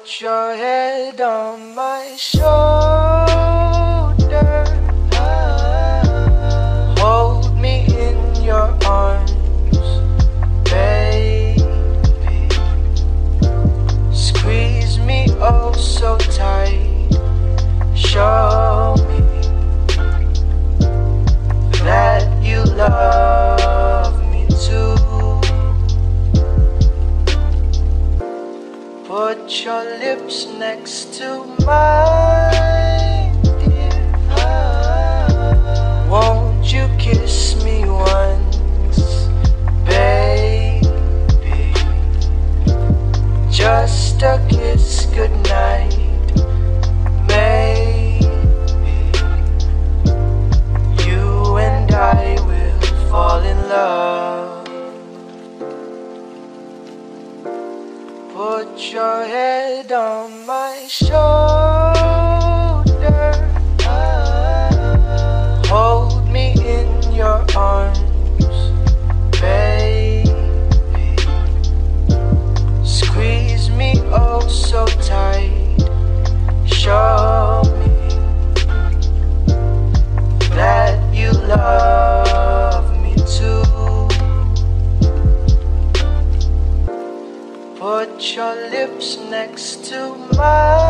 put your head on my shoulder. Hold me in your arms, baby. Squeeze me oh so tight. Sure. your lips next to mine, dear. Won't you kiss me once, baby? Just a kiss, goodnight. lips next to mine.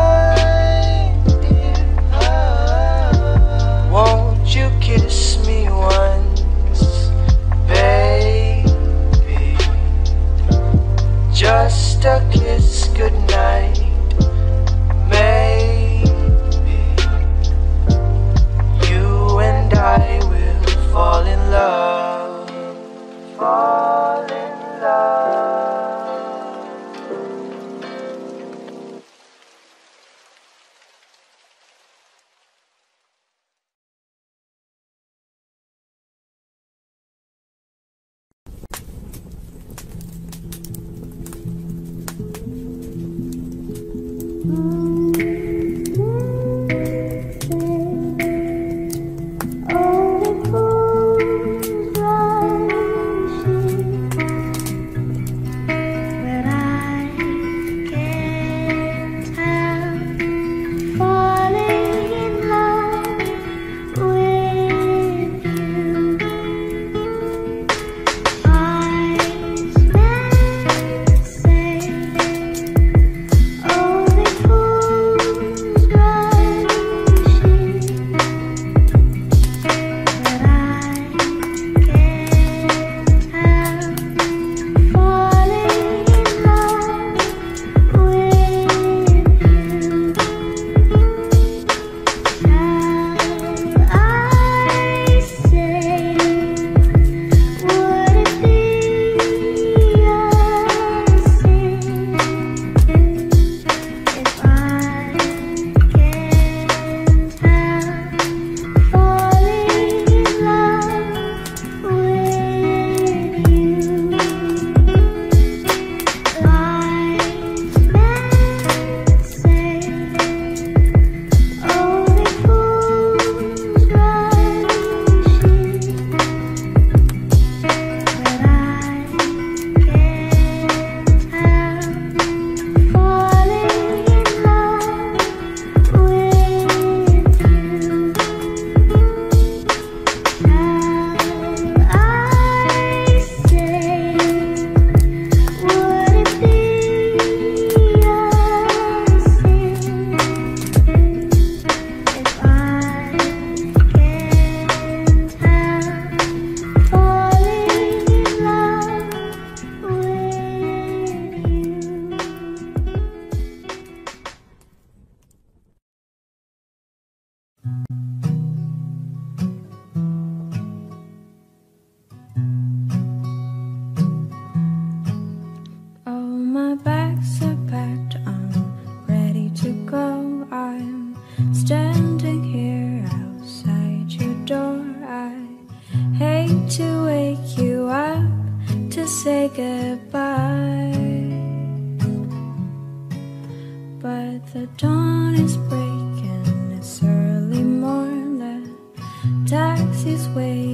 his way.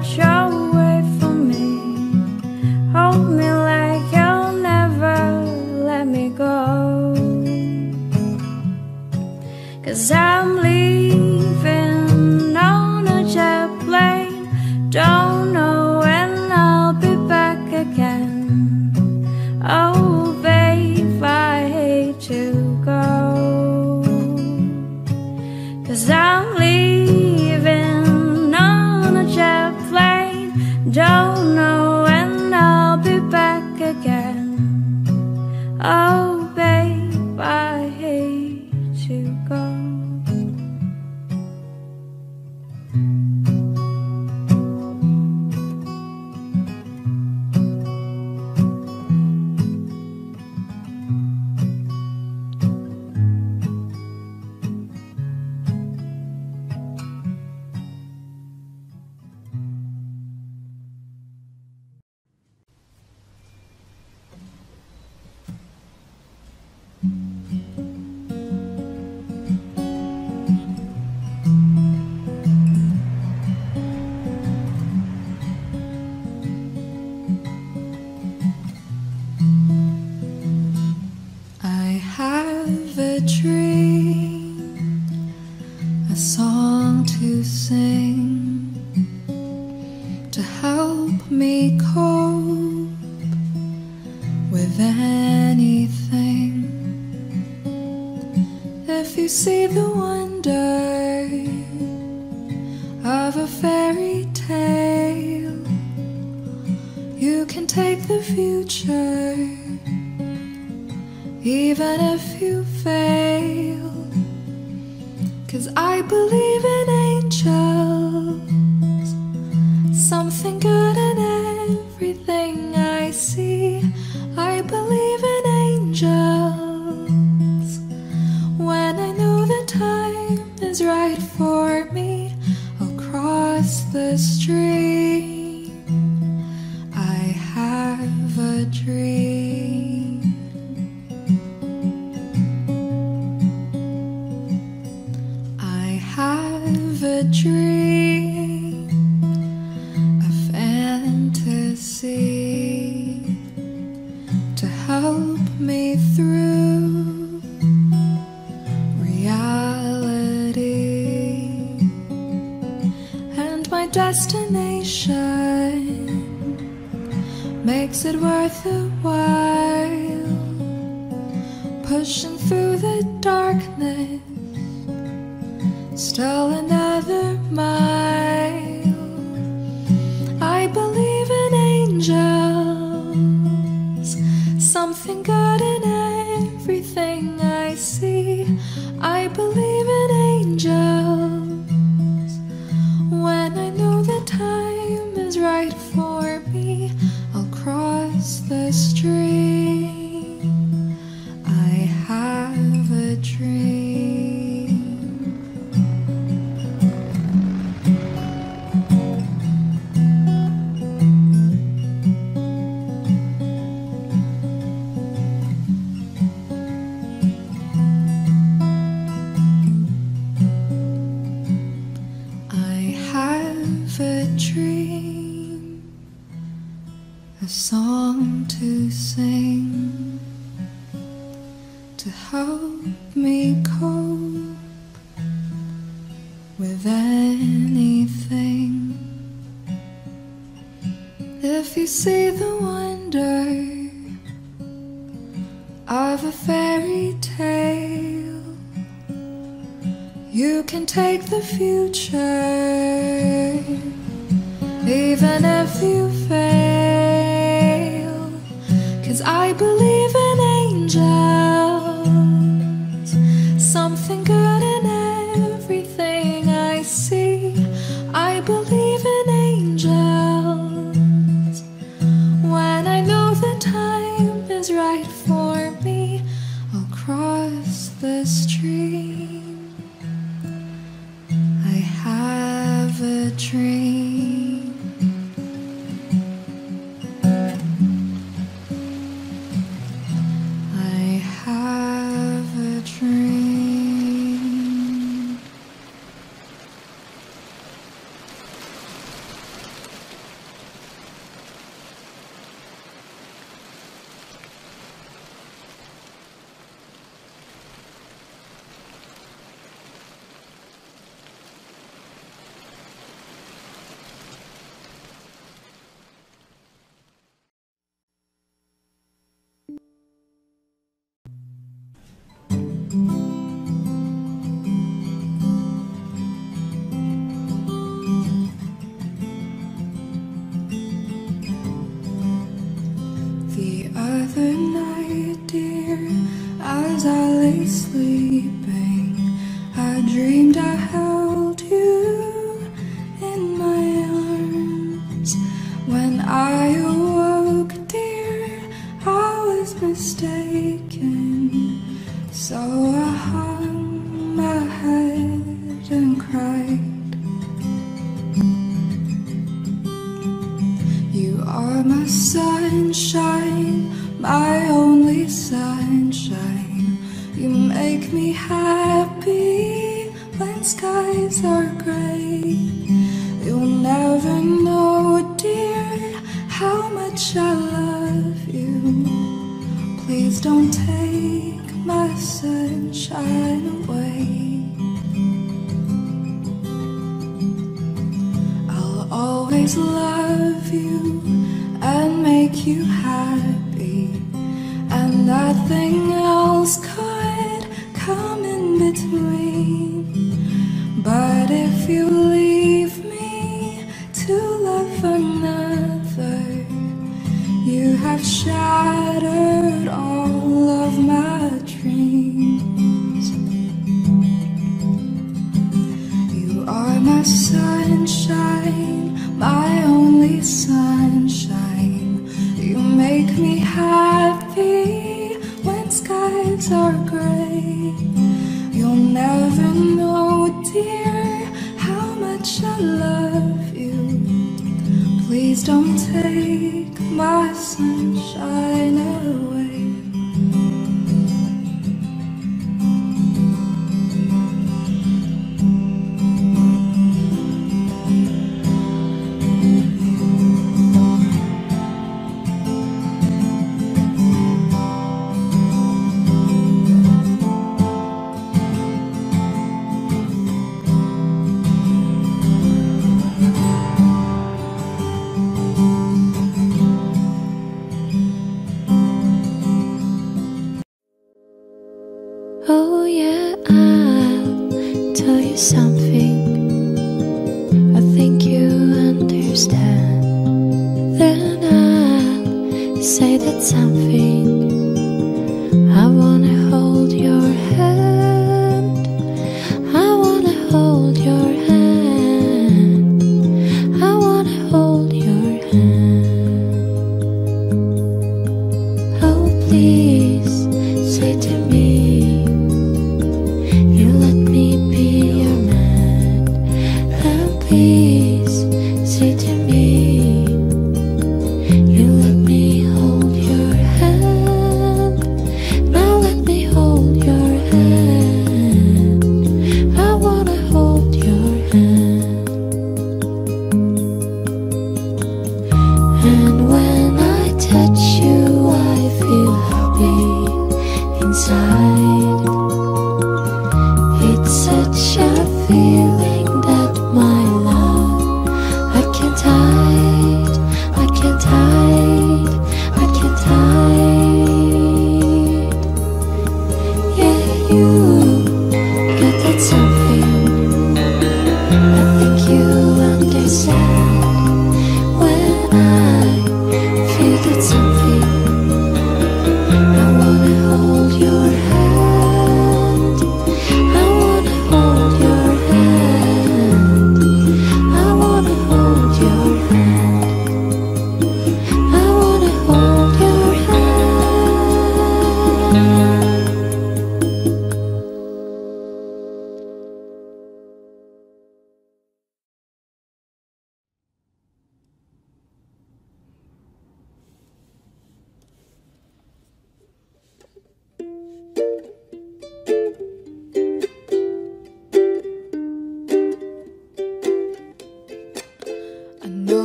Me The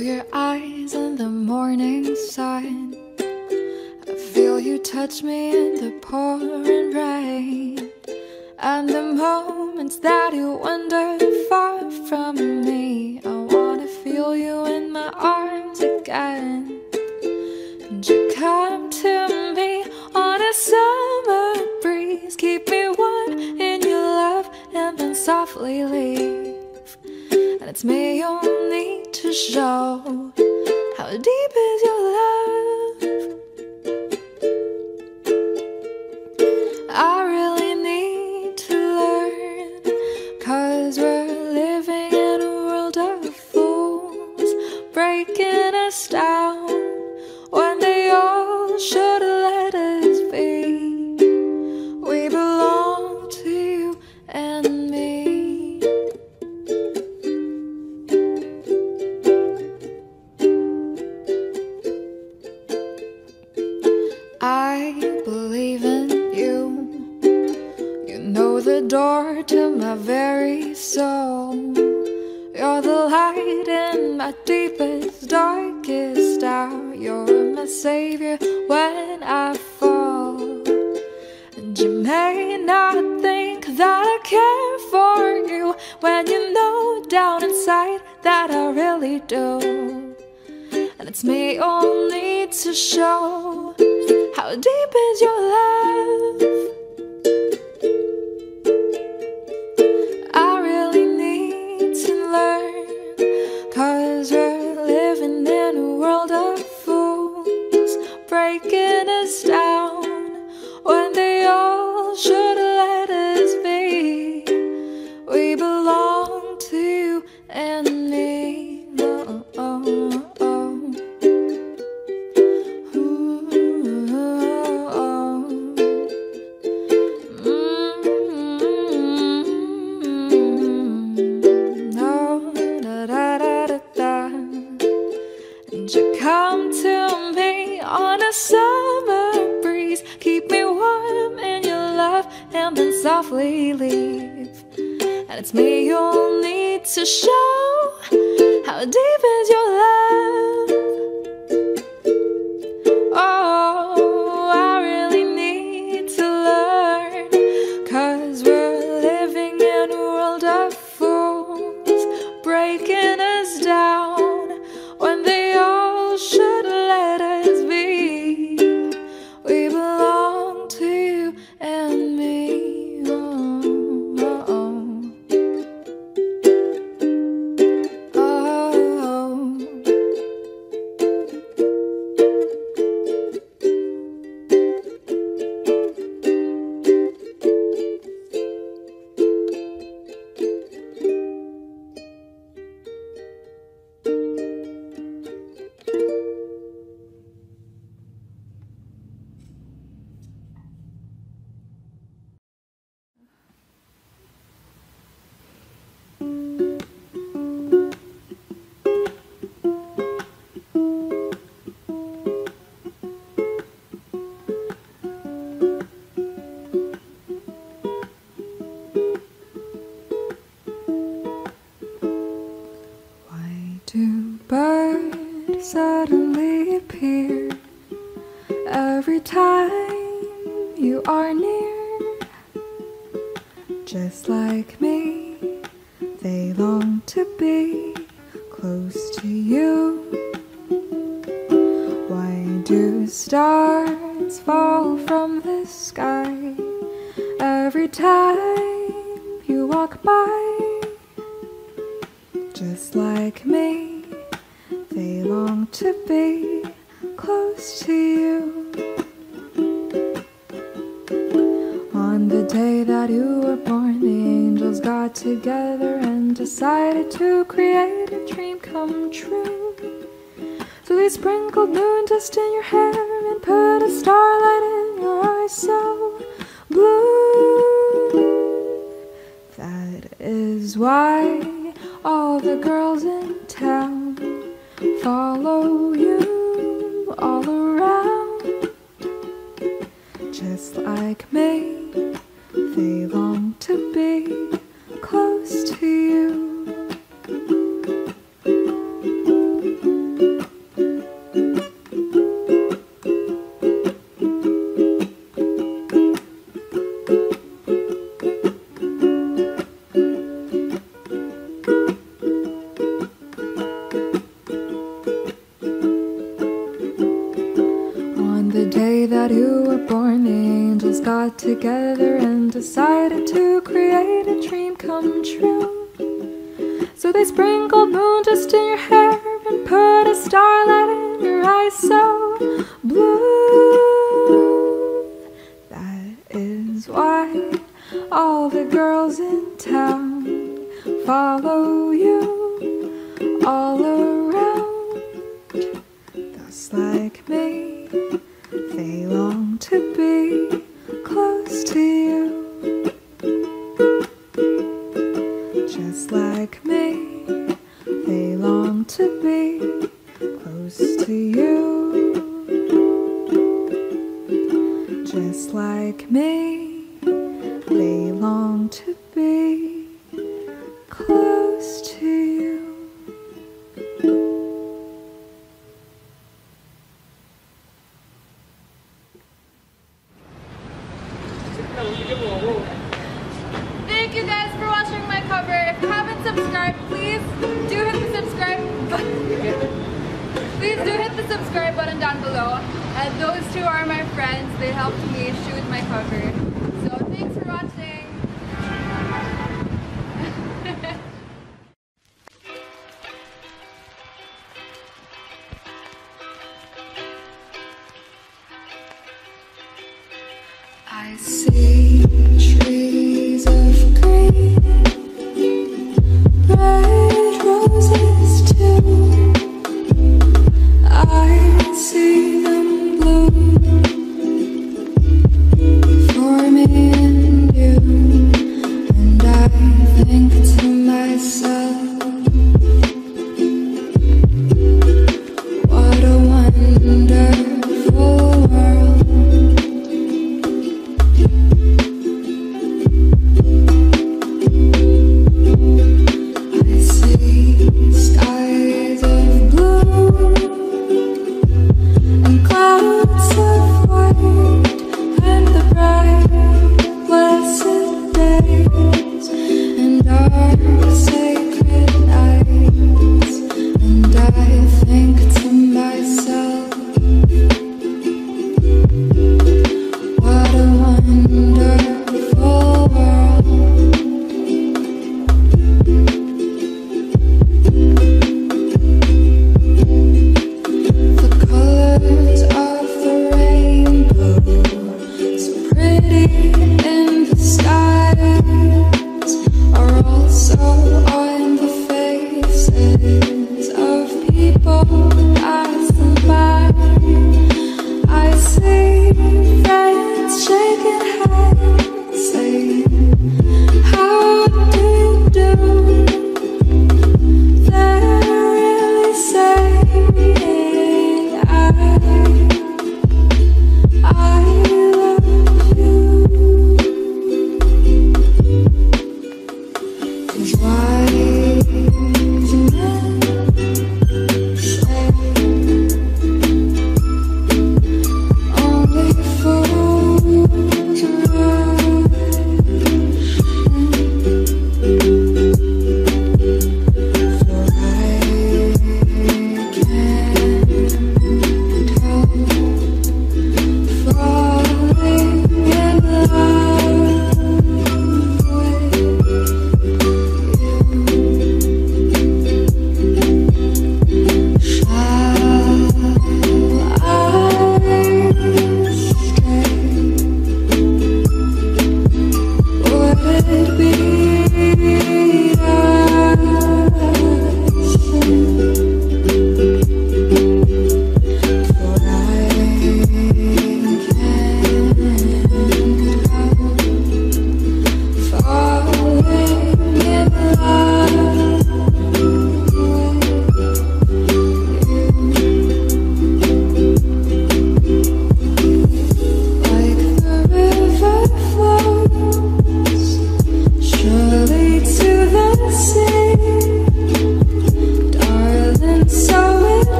your eyes in the morning sun. I feel you touch me in the pouring rain. And the moments that you wander far from me, I wanna feel you in my arms again. And you come to me on a summer breeze, keep me warm in your love, and then softly leave. And it's me you 烧。as your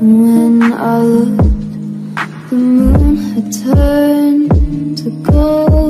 When I looked, the moon had turned to gold.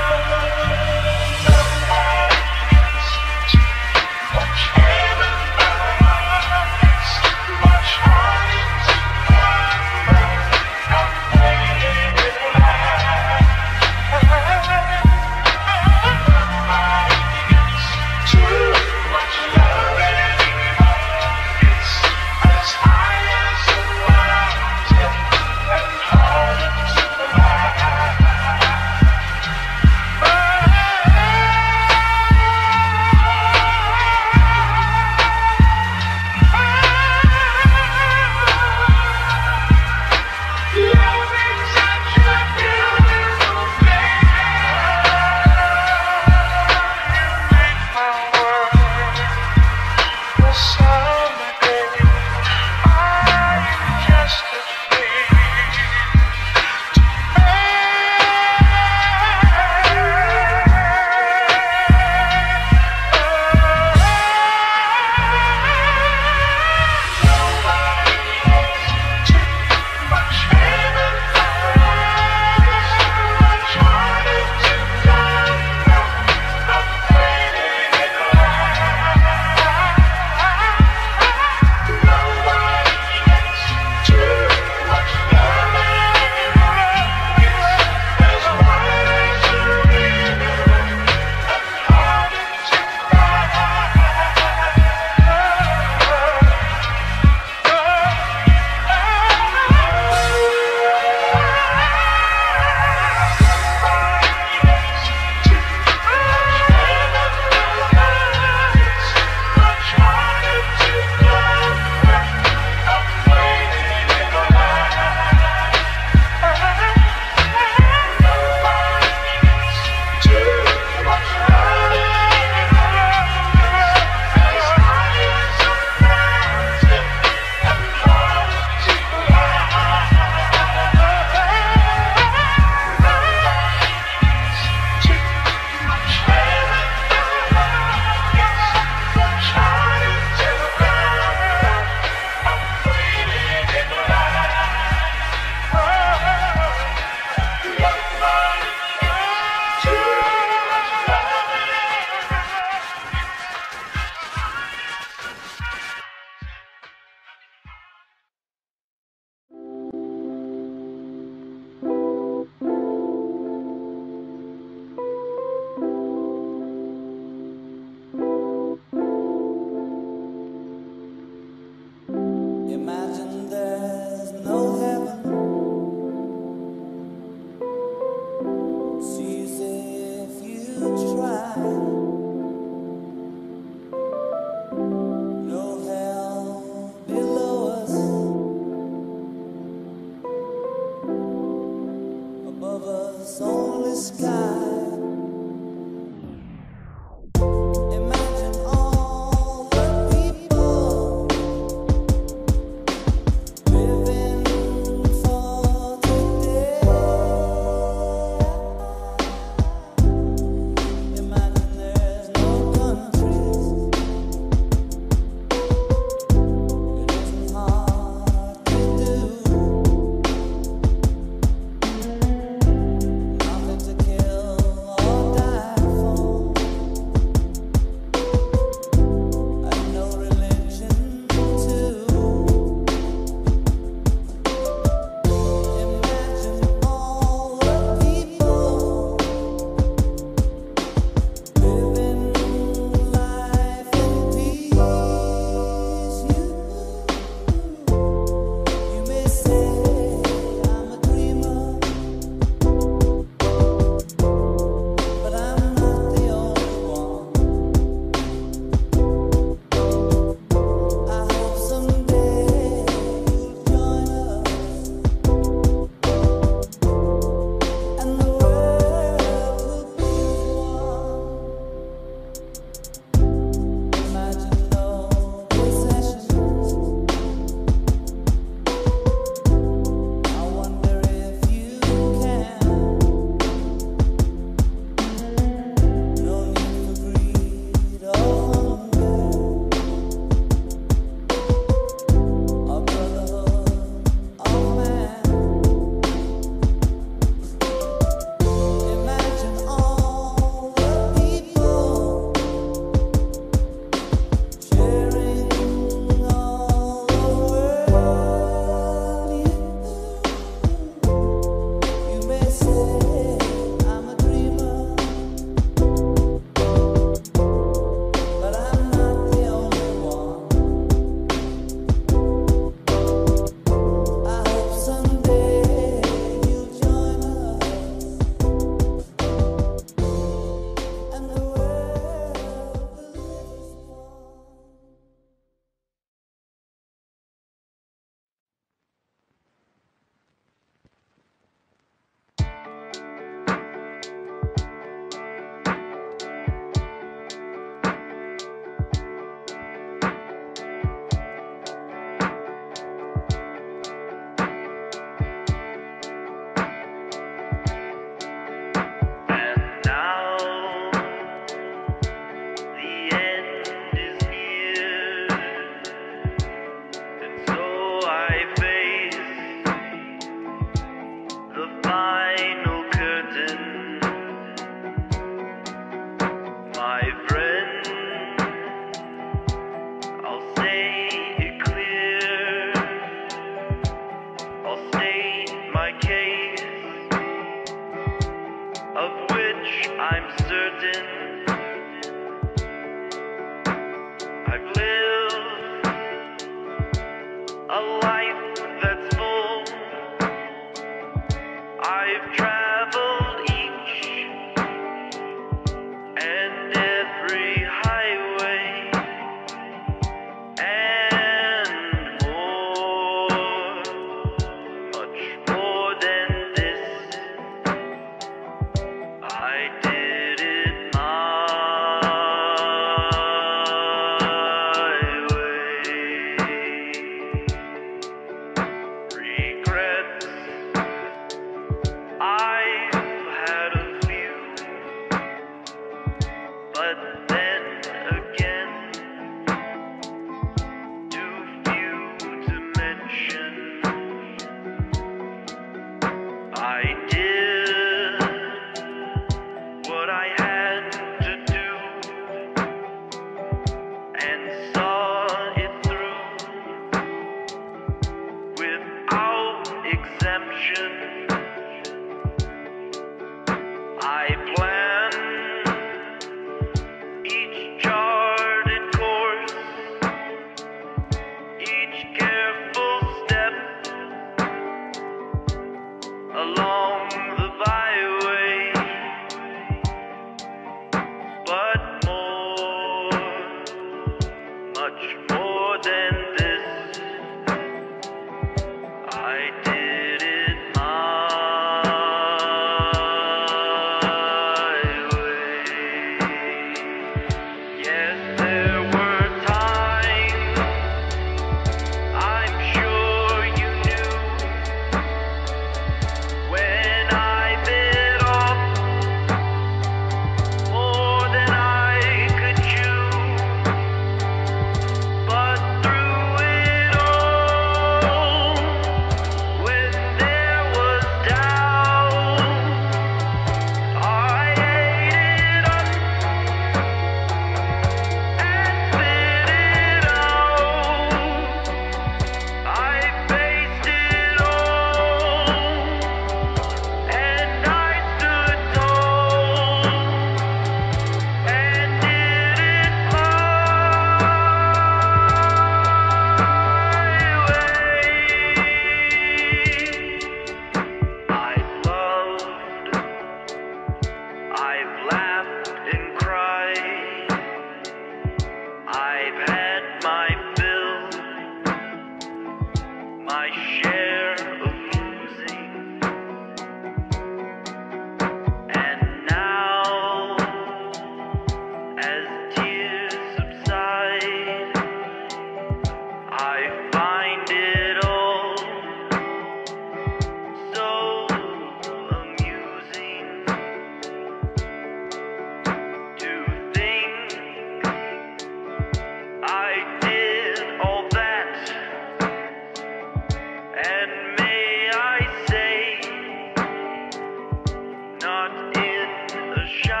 shine.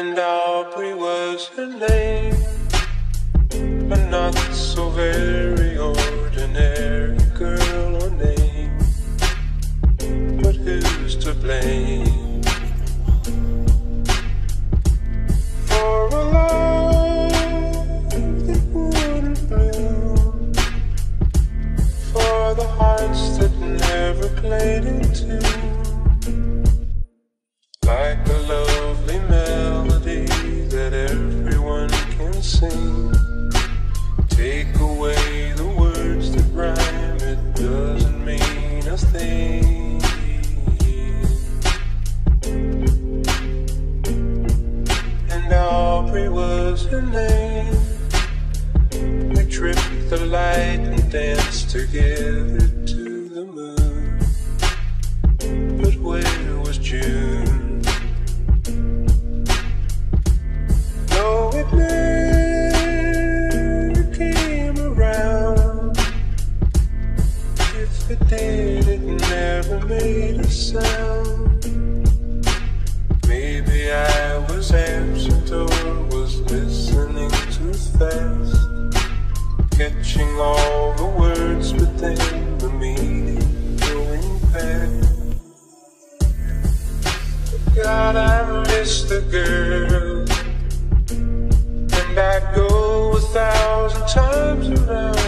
And Aubrey was her name, but not so very ordinary girl or name. But who's to blame? For a love that wouldn't bloom, for the hearts that never played into? light and dance together. Miss the girl, and I'd go a thousand times around.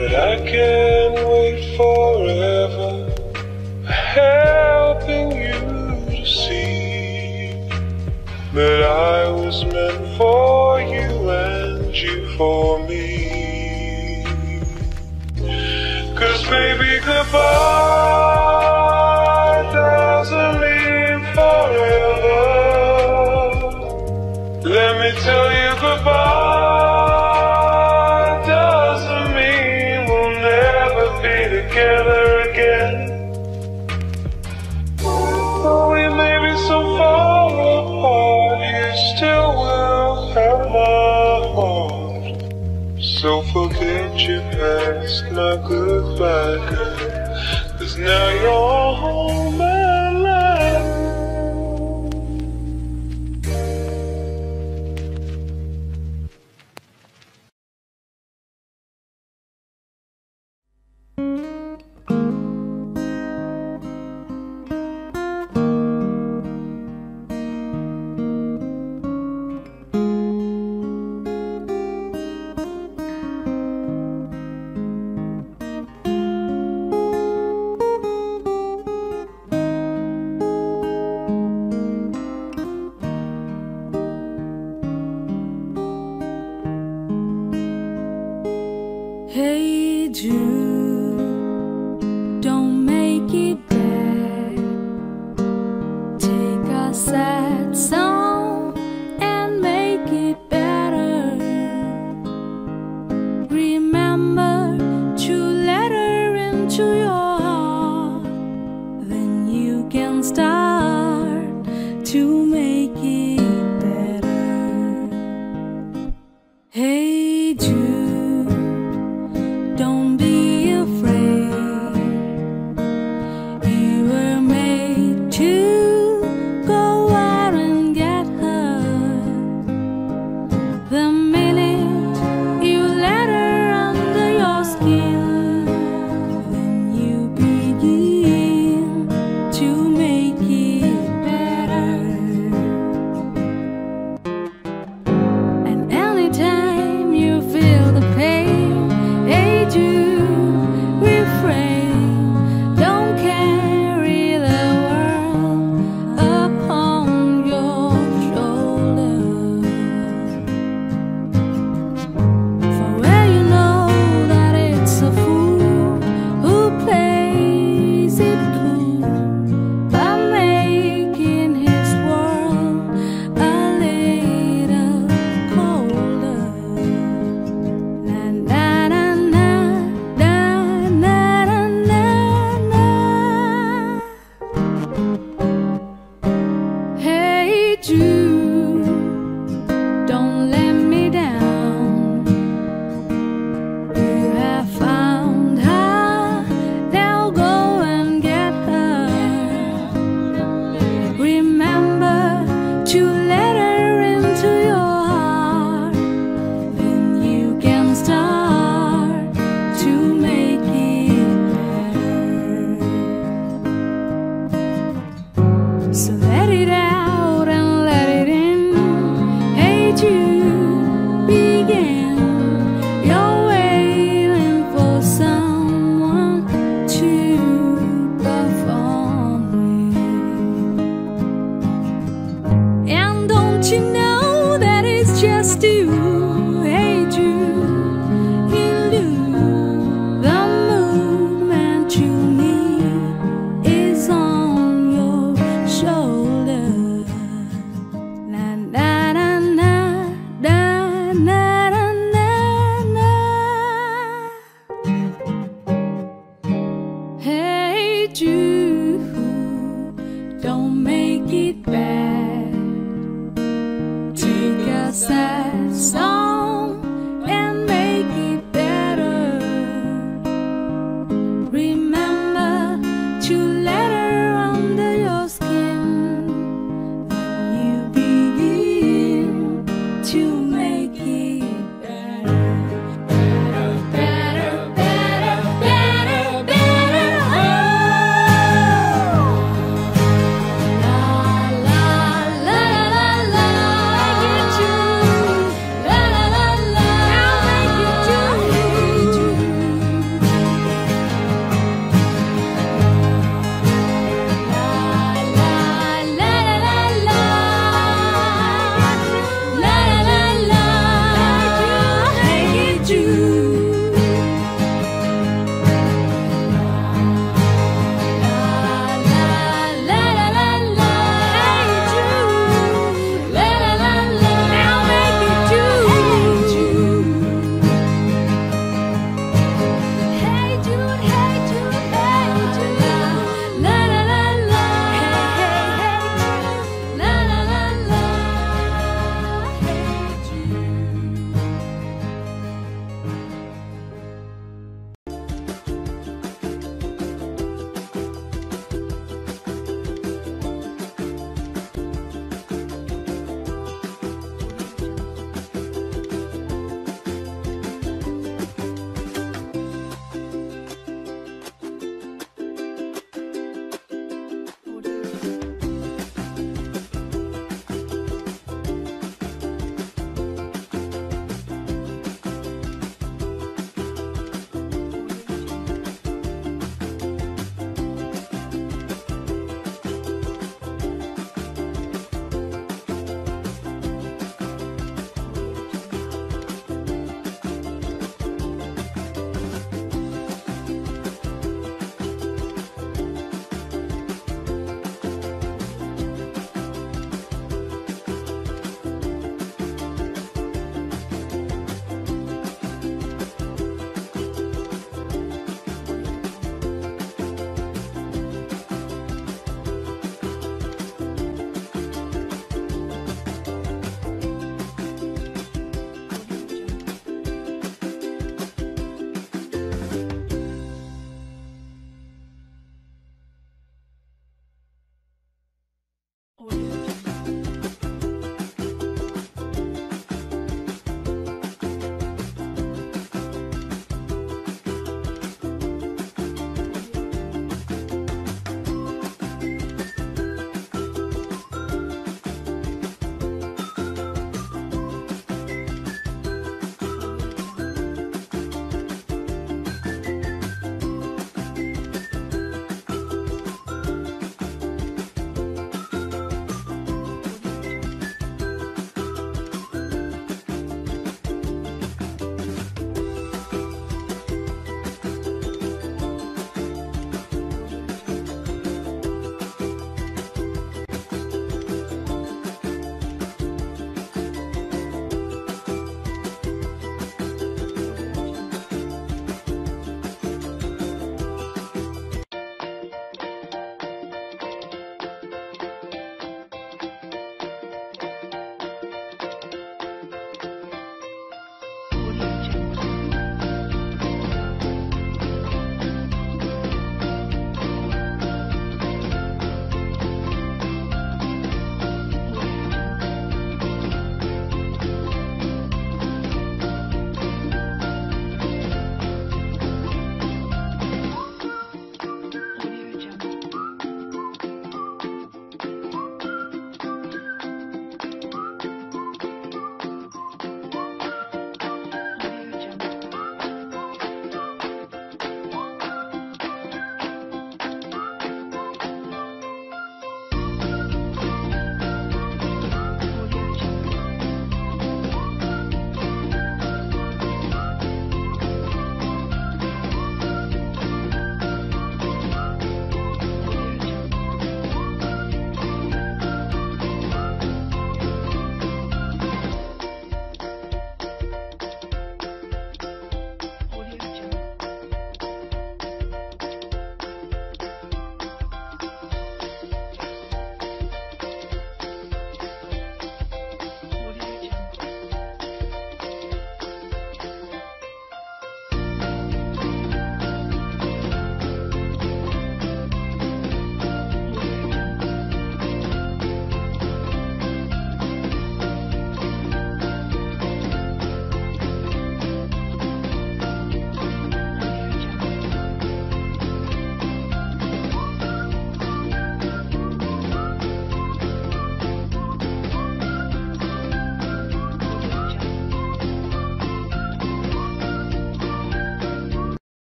But I can't wait forever helping you to see that I was meant for you and you for me.